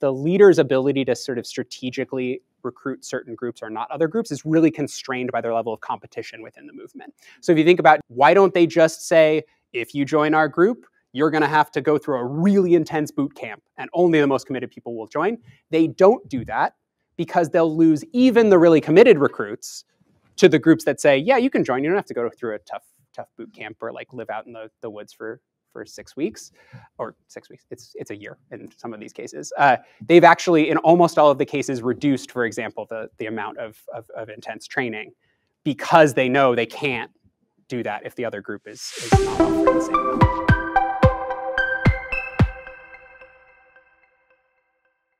the leader's ability to sort of strategically recruit certain groups or not other groups is really constrained by their level of competition within the movement. So if you think about why don't they just say, if you join our group, you're going to have to go through a really intense boot camp and only the most committed people will join. They don't do that because they'll lose even the really committed recruits to the groups that say, yeah, you can join. You don't have to go through a tough, tough boot camp or like live out in the, the woods for for six weeks or six weeks. It's it's a year in some of these cases. Uh, they've actually, in almost all of the cases, reduced, for example, the the amount of, of, of intense training because they know they can't do that if the other group is, is not offering the same.